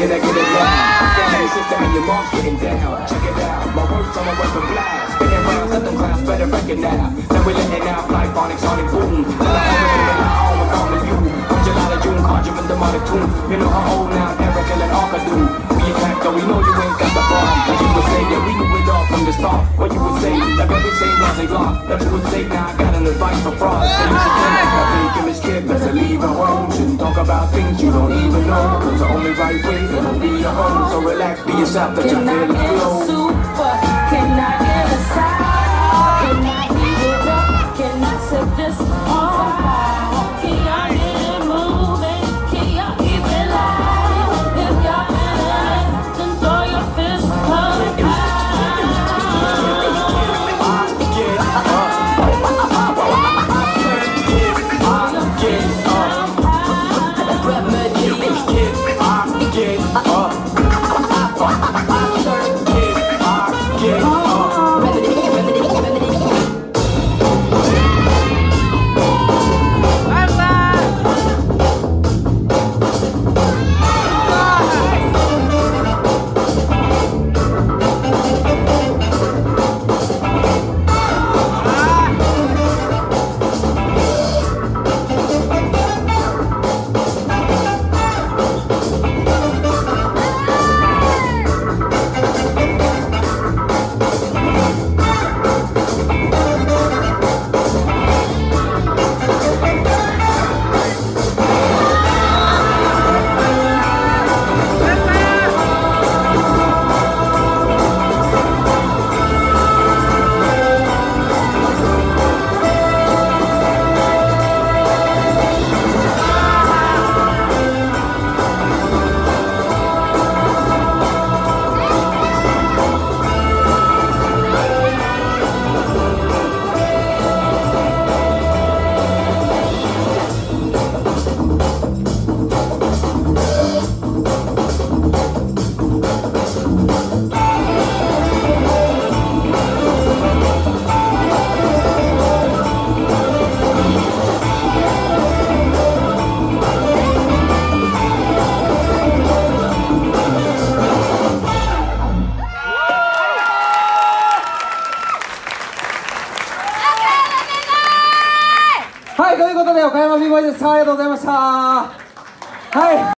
Can I get it loud? Damn, your sister your mom's getting down. Check it out. My words on my weapon blast. Spinning rounds, let them clowns better recognize. Now we're letting out like phonics on it, boom. I'm on with you. From July to June, conjuring the modern tune. You know how old now, Eric and all do. We attack, though we know you ain't got the bomb. But you would say that knew it all from the start. When you they lie. That's a good now, I got an advice for fraud. I think in and kid, better leave alone. Shouldn't talk about things you don't even know. Cause the only right way, is to be a home. So relax, be yourself, let your feelings flow. ということで岡山 B ボイです。ありがとうございました。はい。